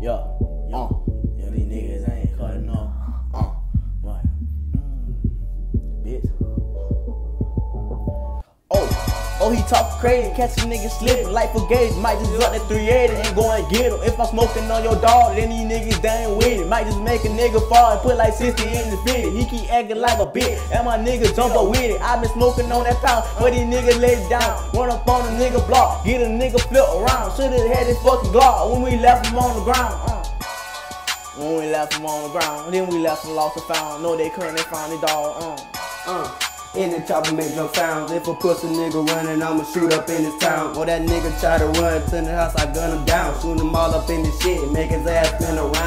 Yeah, Oh, he talk crazy, catch a nigga slipping like for gauge. Might just up that 380 and go and get him. If I'm smoking on your dog, then these niggas dang with it. Might just make a nigga fall and put like 60 in the 50. He keep acting like a bitch, and my nigga jump up with it. I been smoking on that pound, but these niggas lay down. Run up on a nigga block, get a nigga flip around. Should've had this fucking Glock when we left him on the ground. Uh. When we left him on the ground, then we left him lost and found. No, they couldn't find the dog. Uh. Uh, in the chopper make no sounds. If a pussy nigga running, I'ma shoot up in his town. Or that nigga try to run to the house, I gun him down. Shoot him all up in the shit, make his ass spin around.